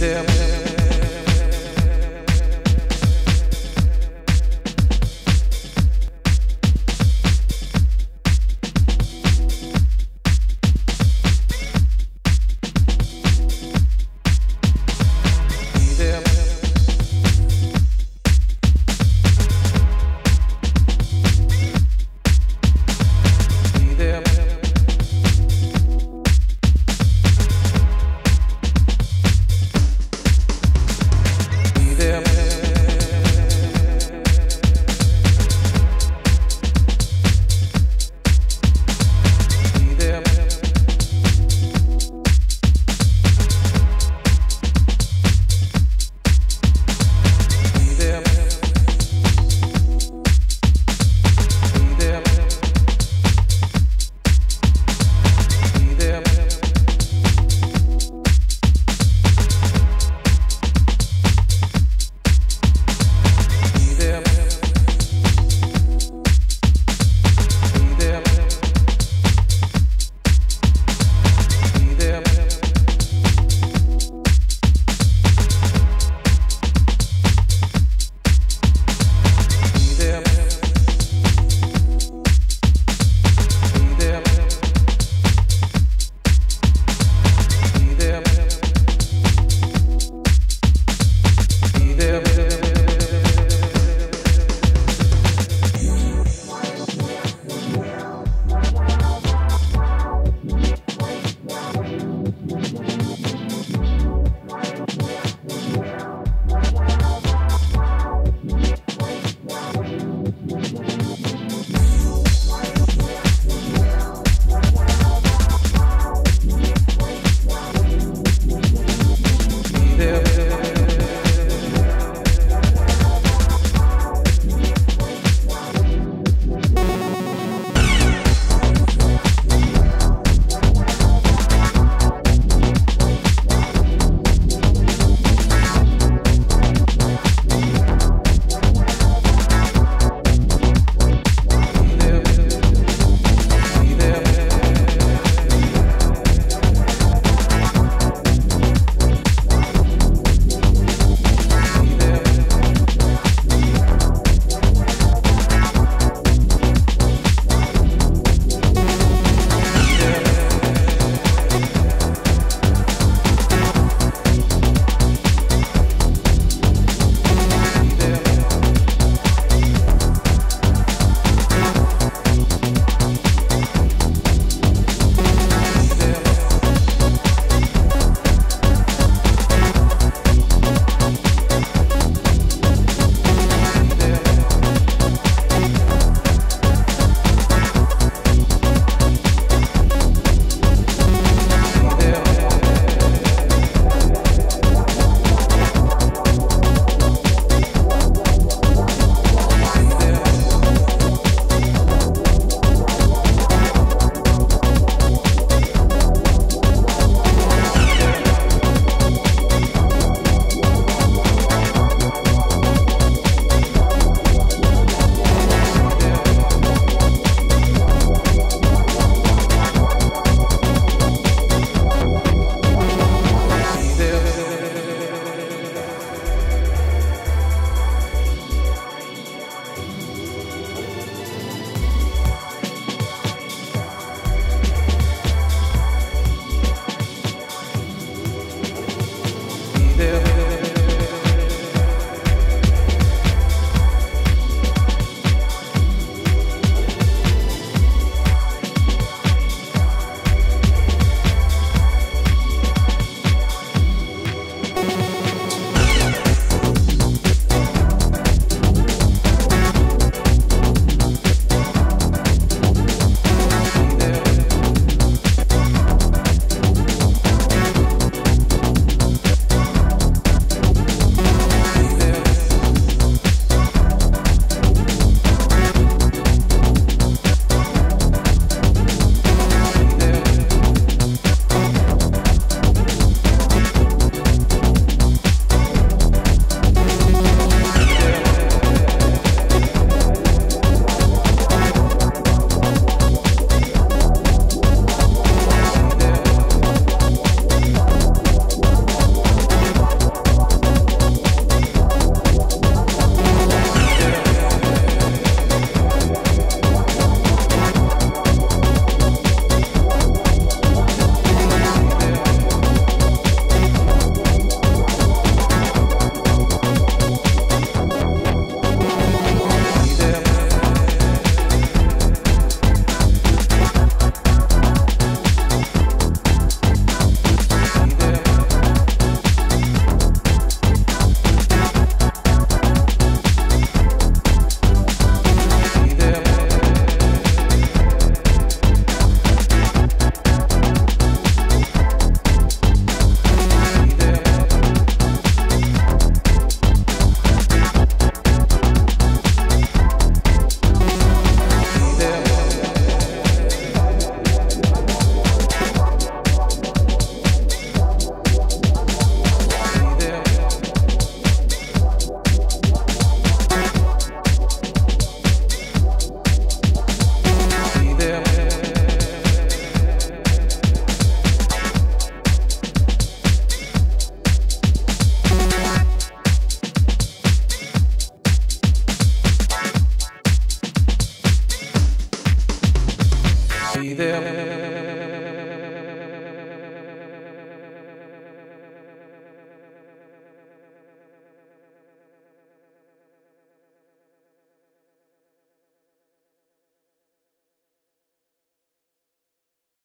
them.